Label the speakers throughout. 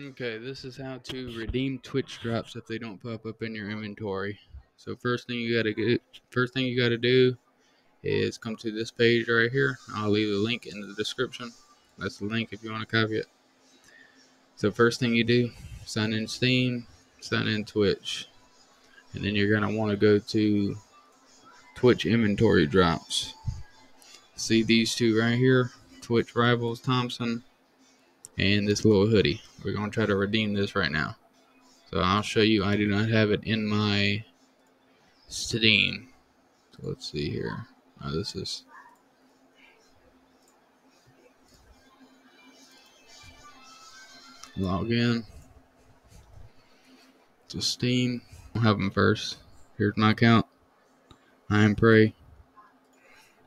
Speaker 1: Okay, this is how to redeem Twitch drops if they don't pop up in your inventory. So first thing you gotta get, first thing you gotta do is come to this page right here. I'll leave the link in the description. That's the link if you want to copy it. So first thing you do, sign in Steam, sign in Twitch, and then you're gonna want to go to Twitch inventory drops. See these two right here, Twitch Rivals Thompson, and this little hoodie. We're gonna try to redeem this right now. So I'll show you. I do not have it in my Steam. So let's see here. Oh, this is. Log in to Steam. I'll have them first. Here's my account. I am Prey.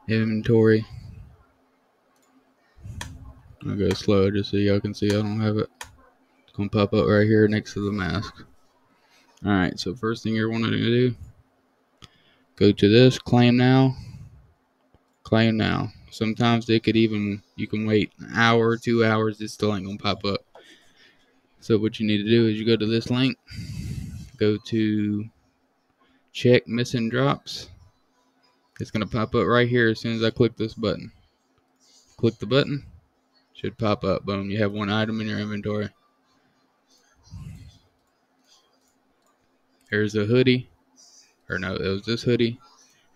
Speaker 1: Inventory. I'll go slow just so y'all can see I don't have it. It's gonna pop up right here next to the mask. Alright, so first thing you're wanting to do, go to this, claim now, claim now. Sometimes they could even, you can wait an hour, two hours, it still ain't gonna pop up. So what you need to do is you go to this link, go to check missing drops. It's gonna pop up right here as soon as I click this button. Click the button, should pop up. Boom, you have one item in your inventory. Here's a hoodie, or no, it was this hoodie,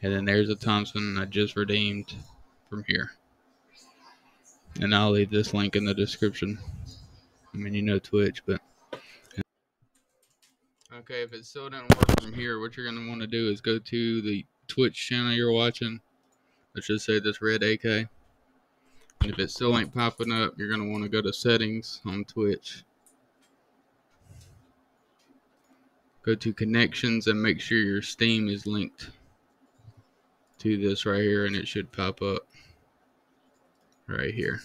Speaker 1: and then there's a Thompson I just redeemed from here. And I'll leave this link in the description. I mean, you know Twitch, but. Okay, if it still didn't work from here, what you're going to want to do is go to the Twitch channel you're watching. Let's just say this red AK. If it still ain't popping up, you're going to want to go to settings on Twitch. Go to connections and make sure your Steam is linked to this right here and it should pop up right here.